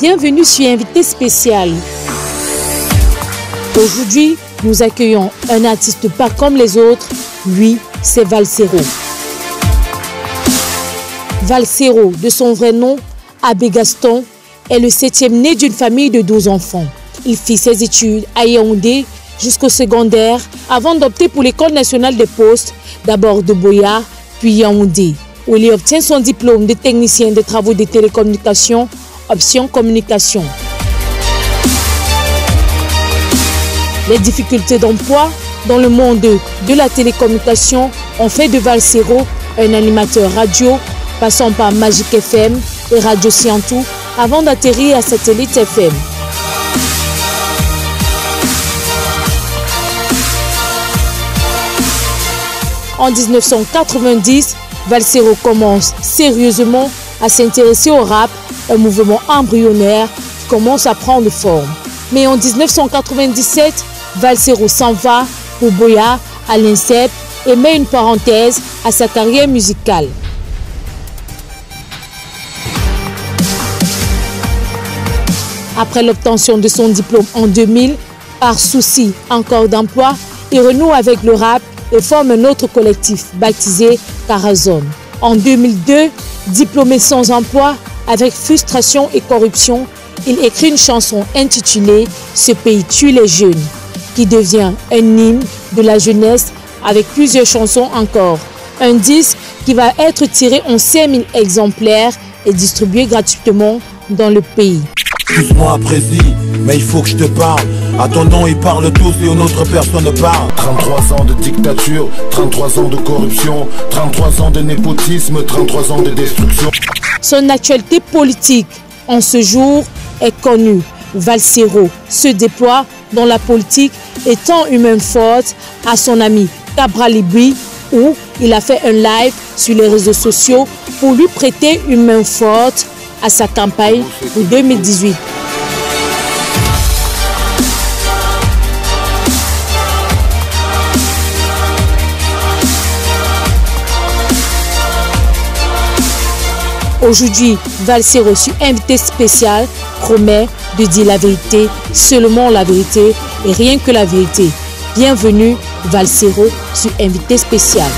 Bienvenue sur Invité spécial. Aujourd'hui, nous accueillons un artiste pas comme les autres. Lui, c'est Valsero. Valsero, de son vrai nom, Abbé Gaston, est le septième né d'une famille de 12 enfants. Il fit ses études à Yaoundé jusqu'au secondaire avant d'opter pour l'école nationale des postes, d'abord de Boya, puis Yaoundé, où il obtient son diplôme de technicien des travaux de télécommunications, option communication. Les difficultés d'emploi dans le monde de la télécommunication ont fait de Valsero un animateur radio, passant par Magic FM et Radio Siantou avant d'atterrir à Satellite FM. En 1990, Valsero commence sérieusement à s'intéresser au rap, un mouvement embryonnaire commence à prendre forme. Mais en 1997, Valsero s'en va pour Boya à l'INSEP et met une parenthèse à sa carrière musicale. Après l'obtention de son diplôme en 2000, par souci encore d'emploi, il renoue avec le rap et forme un autre collectif baptisé Carazone. En 2002, diplômé sans emploi, avec frustration et corruption, il écrit une chanson intitulée Ce pays tue les jeunes, qui devient un hymne de la jeunesse avec plusieurs chansons encore. Un disque qui va être tiré en 5000 exemplaires et distribué gratuitement dans le pays. Mais il faut que je te parle. À ton nom, ils parlent tous et une autre personne ne parle. 33 ans de dictature, 33 ans de corruption, 33 ans de népotisme, 33 ans de destruction. Son actualité politique en ce jour est connue. Valsero se déploie dans la politique étant une main forte à son ami Cabral Libri où il a fait un live sur les réseaux sociaux pour lui prêter une main forte à sa campagne pour 2018. Aujourd'hui, Valsé reçu invité spécial promet de dire la vérité, seulement la vérité et rien que la vérité. Bienvenue Valsero sur invité spécial.